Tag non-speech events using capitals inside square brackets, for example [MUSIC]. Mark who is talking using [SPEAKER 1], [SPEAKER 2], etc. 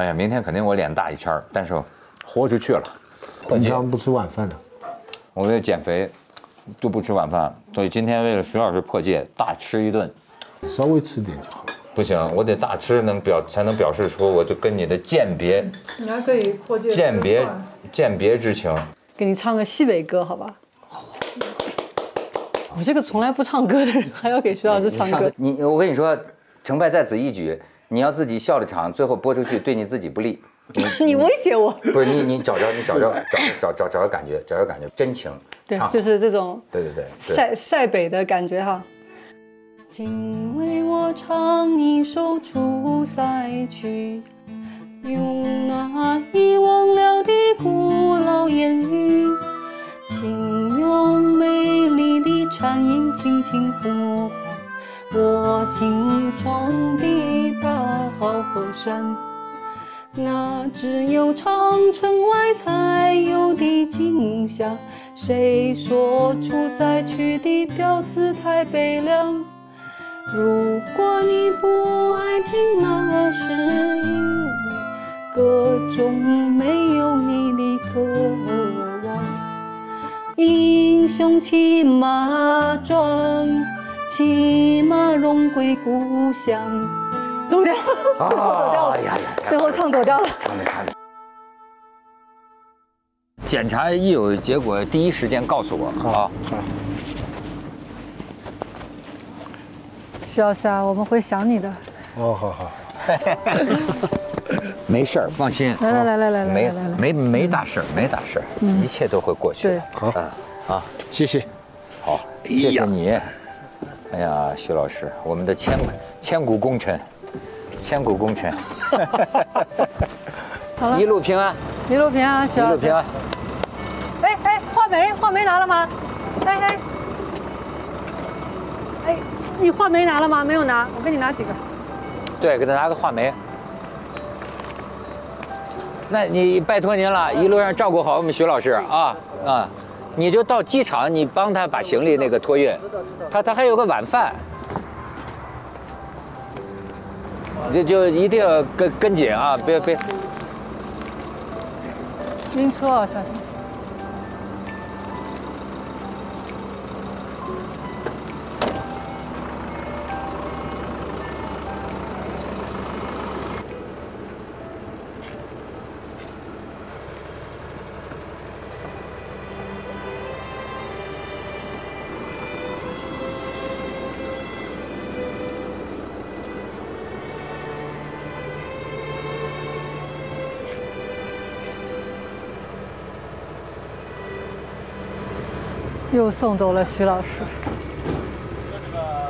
[SPEAKER 1] 哎呀，明天肯定我脸大一圈儿，但是豁出去了。
[SPEAKER 2] 平常不吃晚饭的，
[SPEAKER 1] 我为了减肥，就不吃晚饭，所以今天为了徐老师破戒，大吃一顿。
[SPEAKER 2] 稍微吃点就好。
[SPEAKER 1] 不行，我得大吃能表才能表示出我就跟你的鉴别
[SPEAKER 3] 你还可以破戒
[SPEAKER 1] 鉴别鉴别之情。
[SPEAKER 3] 给你唱个西北歌，好吧？我这个从来不唱歌的人，还要给徐老师唱歌
[SPEAKER 1] 你我跟你说，成败在此一举，你要自己笑着场，最后播出去对你自己不利。[LAUGHS] 你
[SPEAKER 3] 你威胁我？
[SPEAKER 1] 不是你你找着你找着找找找找着感觉，找着感觉，真情。[LAUGHS]
[SPEAKER 3] 对就是这种
[SPEAKER 1] 对对对对。
[SPEAKER 3] 塞塞北的感觉哈。请为我唱一首《出塞曲》，用那遗忘了的古老言语，请用美丽的颤音轻轻呼唤我心中的大好河山。那只有长城外才有的景象。谁说出塞曲的调子太悲凉？如果你不爱听，那是因为歌中没有你的渴望。英雄骑马壮，骑马荣归故乡。走掉，
[SPEAKER 1] 啊 [LAUGHS] 呀呀！
[SPEAKER 3] 最后唱走掉了。
[SPEAKER 1] 唱的唱的。检查一有结果，第一时间告诉我啊！
[SPEAKER 2] 好，
[SPEAKER 3] 徐老师啊，我们会想你的。
[SPEAKER 2] 哦，好好，[LAUGHS]
[SPEAKER 1] 没事儿，放心。
[SPEAKER 3] 来来来来来来
[SPEAKER 1] 没没没大事儿，没大事儿，一切都会过去的。
[SPEAKER 2] 好
[SPEAKER 1] 嗯，啊，
[SPEAKER 2] 谢谢。
[SPEAKER 1] 好，谢谢你。哎呀，徐老师，我们的千千古功臣，千古功臣，
[SPEAKER 3] 好了
[SPEAKER 1] 一，路平安，
[SPEAKER 3] 一路平安，徐老师
[SPEAKER 1] 一路平。安。
[SPEAKER 3] 哎哎，画眉，画眉拿了吗？哎哎，哎，你画眉拿了吗？没有拿，我给你拿几个。
[SPEAKER 1] 对，给他拿个画眉。那你拜托您了，一路上照顾好我们徐老师啊啊！你就到机场，你帮他把行李那个托运，他他还有个晚饭，就就一定要跟跟紧啊，别别。
[SPEAKER 3] 晕车啊，小心。又送走了徐老师。